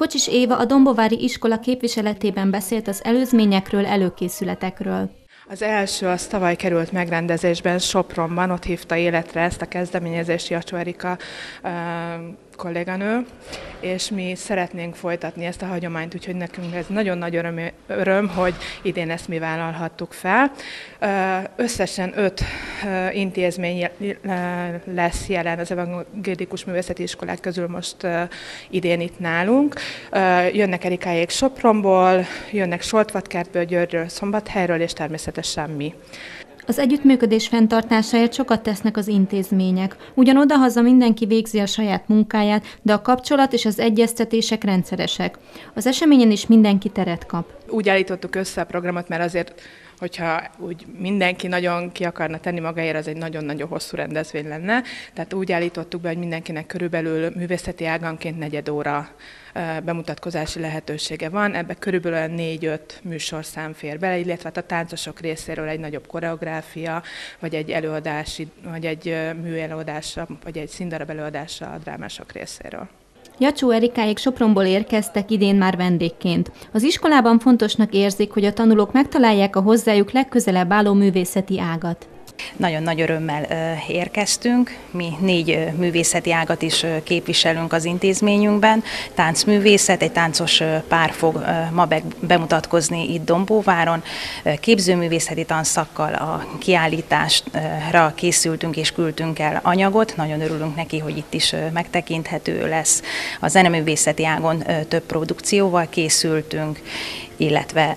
Kocsis Éva a Dombovári iskola képviseletében beszélt az előzményekről, előkészületekről. Az első az tavaly került megrendezésben Sopronban, ott hívta életre ezt a kezdeményezést Jacsó Erika kolléganő, és mi szeretnénk folytatni ezt a hagyományt, úgyhogy nekünk ez nagyon nagy öröm, öröm hogy idén ezt mi vállalhattuk fel. Összesen öt intézmény lesz jelen az evangélikus művészeti iskolák közül most idén itt nálunk. Jönnek Erikáék Sopronból, jönnek Soltvatkertből, Győrről, Szombathelyről, és természetesen mi. Az együttműködés fenntartásáért sokat tesznek az intézmények. Ugyan odahaza mindenki végzi a saját munkáját, de a kapcsolat és az egyeztetések rendszeresek. Az eseményen is mindenki teret kap. Úgy állítottuk össze a programot, mert azért hogyha úgy mindenki nagyon ki akarna tenni magáért, az egy nagyon-nagyon hosszú rendezvény lenne. Tehát úgy állítottuk be, hogy mindenkinek körülbelül művészeti áganként negyed óra bemutatkozási lehetősége van, ebbe körülbelül négy-öt műsorszám fér bele, illetve hát a táncosok részéről egy nagyobb koreográfia, vagy egy előadási, vagy egy műelőadása, vagy egy színdarab előadása a drámások részéről. Jacsó Erikáik Sopronból érkeztek idén már vendégként. Az iskolában fontosnak érzik, hogy a tanulók megtalálják a hozzájuk legközelebb álló művészeti ágat. Nagyon nagy örömmel érkeztünk. Mi négy művészeti ágat is képviselünk az intézményünkben. Táncművészet, egy táncos pár fog ma bemutatkozni itt Dombóváron. Képzőművészeti tanszakkal a kiállításra készültünk és küldtünk el anyagot. Nagyon örülünk neki, hogy itt is megtekinthető lesz. A zeneművészeti ágon több produkcióval készültünk, illetve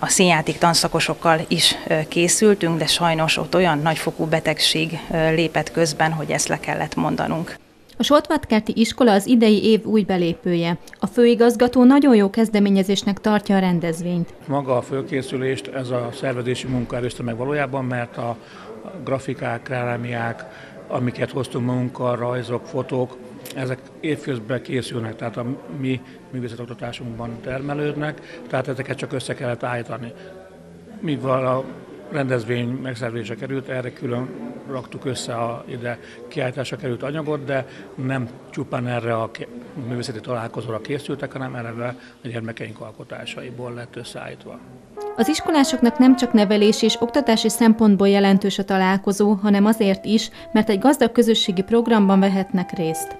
a színjáték tanszakosokkal is készültünk, de sajnos ott olyan nagyfokú betegség lépett közben, hogy ezt le kellett mondanunk. A Soltvatkerti iskola az idei év új belépője. A főigazgató nagyon jó kezdeményezésnek tartja a rendezvényt. Maga a fölkészülést ez a szervezési munka előzte meg valójában, mert a grafikák, králámiák, amiket hoztunk magunkkal, rajzok, fotók, ezek évközben készülnek, tehát a mi művészetoktatásunkban termelődnek, tehát ezeket csak össze kellett állítani. Mivel a rendezvény megszervezése került, erre külön raktuk össze a ide kiállításra került anyagot, de nem csupán erre a művészeti találkozóra készültek, hanem eleve a gyermekeink alkotásaiból lett összeállítva. Az iskolásoknak nem csak nevelési és oktatási szempontból jelentős a találkozó, hanem azért is, mert egy gazdag közösségi programban vehetnek részt.